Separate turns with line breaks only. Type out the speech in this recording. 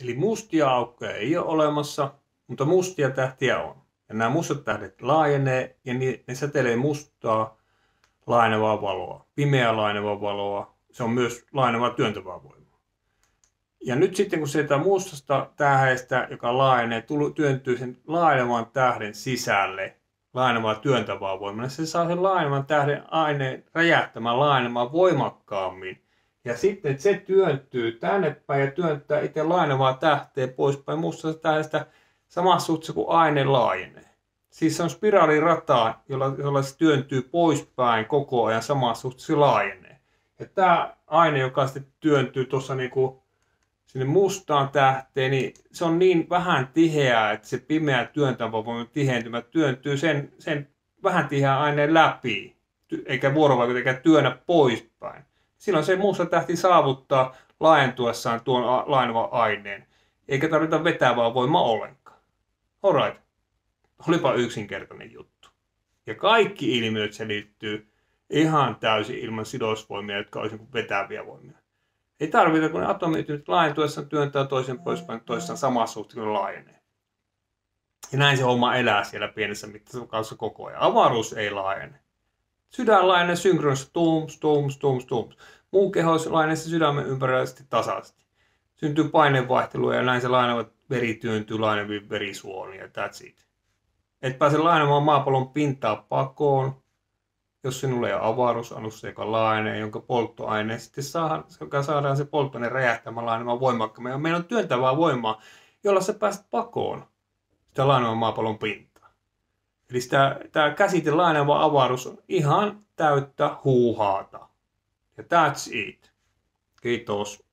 Eli mustia aukkoja ei ole olemassa, mutta mustia tähtiä on. Ja nämä mustat tähdet laajenee ja ne säteilee mustaa laajenevaa valoa, pimeää laajenevaa valoa. Se on myös laajenevaa työntävää voimaa. Ja nyt sitten kun se mustasta tähdestä, joka laajenee, työntyy sen laajenevan tähden sisälle, laajenevaa työntävää voimaa, niin se saa sen laajenevan tähden aineen räjähtämään laajenemaan voimakkaammin. Ja sitten se työntyy tänne päin ja työntää itse laajenevaa tähteä poispäin mustasta tähdestä samassa suhteessa kuin aine laajenee. Siis se on spiraalirata, jolla, jolla se työntyy poispäin koko ajan samassa suhteessa se laajenee. Ja tämä aine, joka sitten työntyy tuossa niinku sinne mustaan tähteen, niin se on niin vähän tiheää, että se pimeä työntävä voi tihentymä työntyy sen, sen vähän tiheän aineen läpi, eikä vuorovaikuta eikä työnnä poispäin. Silloin se musta tähti saavuttaa laajentuessaan tuon laajenevan aineen, eikä tarvita vetävää voimaa ollenkaan. Alright, olipa yksinkertainen juttu. Ja kaikki ilmiöt selittyy ihan täysin ilman sidosvoimia, jotka olisi vetäviä voimia. Ei tarvita, kun atomit nyt laajentuessaan työntää toisen poispäin toistaan samassa suhteessa, laajenee. Ja näin se homma elää siellä pienessä mittakaavassa koko ajan. Avaruus ei laajene. Sydän laajenee synkronissa tums, tums, tums, tums. Muu keho laajenee se sydämen ympärillä tasaisesti. Syntyy painevaihtelua ja näin se laajeneva veri työntyy laajeneviin verisuoniin ja that's it. Et pääse laajenemaan maapallon pintaa pakoon, jos sinulla ei ole avaruusalus, joka laajenee, jonka polttoaine sitten saadaan, joka saadaan se polttoaine räjähtämään laajenemaan voimakkaammin. Ja meillä on työntävää voimaa, jolla sä pääset pakoon sitä laajenemaan maapallon pintaa. Eli tämä käsite laajeneva avaruus on ihan täyttä huuhaata. Ja that's it. Kiitos.